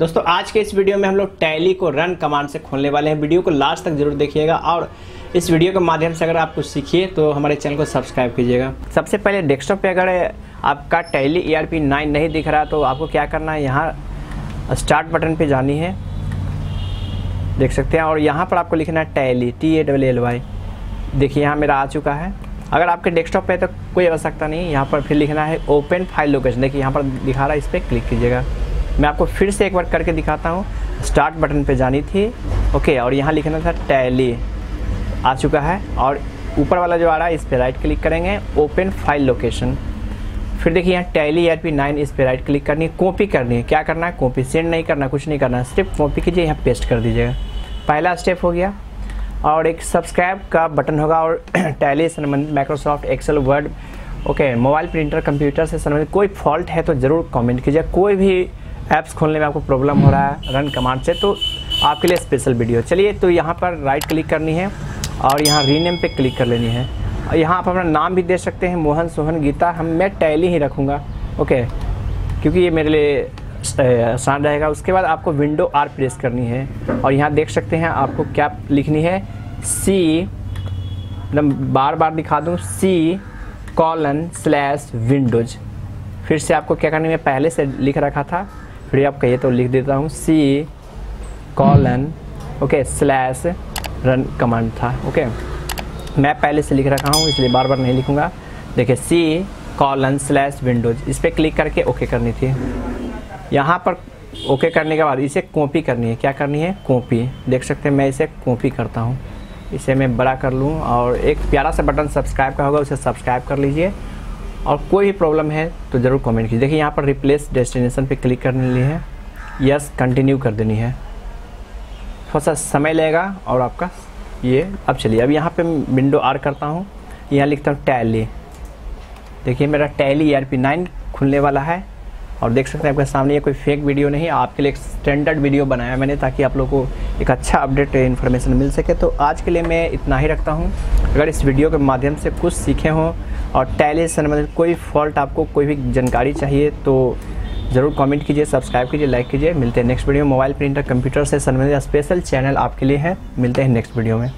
दोस्तों, आज के इस वीडियो में हम लोग टैली को रन कमांड से खोलने वाले हैं। वीडियो को लास्ट तक ज़रूर देखिएगा और इस वीडियो के माध्यम से अगर आप कुछ सीखिए तो हमारे चैनल को सब्सक्राइब कीजिएगा। सबसे पहले डेस्कटॉप पे अगर आपका Tally E R P nine नहीं दिख रहा तो आपको क्या करना है? यहाँ स्टार्ट बटन पर जानी है। देख सकते हैं, और यहाँ पर आपको लिखना है Tally T A W L Y देखिए, यहाँ मेरा आ चुका है। अगर आपके डेस्कटॉप पे तो कोई आवश्यकता नहीं यहाँ पर फिर लिखना है ओपन फ़ाइल लोकेशन देखिए, यहाँ पर दिखा रहा है, इस पर क्लिक कीजिएगा। मैं आपको फिर से एक बार करके दिखाता हूँ। स्टार्ट बटन पे जानी थी। ओके और यहाँ लिखना था टैली आ चुका है। और ऊपर वाला जो आ रहा है, इस पर राइट क्लिक करेंगे। ओपन फ़ाइल लोकेशन फिर देखिए यहाँ टैली आर पी नाइन इस पर राइट क्लिक करनी है। कॉपी करनी है। क्या करना है? कॉपी सेंड नहीं करना, कुछ नहीं करना। सिर्फ़ कॉपी कीजिए, यहाँ पेस्ट कर दीजिएगा। पहला स्टेप हो गया। और एक सब्सक्राइब का बटन होगा। और टैली संबंधित Microsoft Excel Word okay mobile printer computer से संबंधित कोई फॉल्ट है तो ज़रूर कमेंट कीजिए। कोई भी ऐप्स खोलने में आपको प्रॉब्लम हो रहा है रन कमांड से तो आपके लिए स्पेशल वीडियो चलिए तो यहाँ पर राइट क्लिक करनी है और यहाँ रीनेम पे क्लिक कर लेनी है। और यहाँ आप अपना नाम भी दे सकते हैं, मोहन सोहन गीता। हम, मैं टैली ही रखूँगा ओके क्योंकि ये मेरे लिए आसान रहेगा। उसके बाद आपको विंडो आर प्रेस करनी है और यहाँ देख सकते हैं आपको क्या लिखनी है। सी मतलब बार बार दिखा दूँ सी कॉलन स्लैश विंडोज़ फिर से आपको क्या करनी है, पहले से लिख रखा था। फिर आप कहिए तो लिख देता हूँ C colon okay slash run command था ओके मैं पहले से लिख रखा हूँ, इसलिए बार बार नहीं लिखूँगा। देखिए सी कॉलन स्लैश विंडोज़ इस पर क्लिक करके ओके करनी थी। यहाँ पर ओके करने के बाद इसे कॉपी करनी है। क्या करनी है? कॉपी देख सकते हैं, मैं इसे कॉपी करता हूँ। इसे मैं बड़ा कर लूँ और एक प्यारा सा बटन सब्सक्राइब का होगा, उसे सब्सक्राइब कर लीजिए। और कोई भी प्रॉब्लम है तो ज़रूर कमेंट कीजिए। देखिए, यहाँ पर रिप्लेस डेस्टिनेशन पे क्लिक करने लिए है। यस कंटिन्यू कर देनी है। थोड़ा सा समय लगेगा और आपका ये अब चलिए। अब यहाँ पे विंडो आर करता हूँ। यहाँ लिखता हूँ टैली देखिए, मेरा टैली आर पी नाइन खुलने वाला है। और देख सकते हैं, आपके सामने ये कोई फेक वीडियो नहीं, आपके लिए एक स्टैंडर्ड वीडियो बनाया मैंने ताकि आप लोगों को एक अच्छा अपडेट इन्फॉर्मेशन मिल सके। तो आज के लिए मैं इतना ही रखता हूँ। अगर इस वीडियो के माध्यम से कुछ सीखे हों और टैली से संबंधित कोई फॉल्ट आपको कोई भी जानकारी चाहिए तो ज़रूर कमेंट कीजिए सब्सक्राइब कीजिए लाइक कीजिए। मिलते हैं next video mobile printer computer से संबंधित स्पेशल चैनल आपके लिए है। मिलते हैं नेक्स्ट वीडियो में।